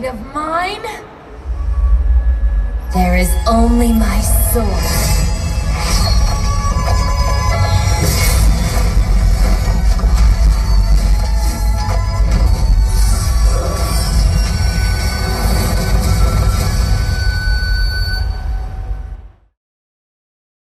blade of mine? There is only my sword.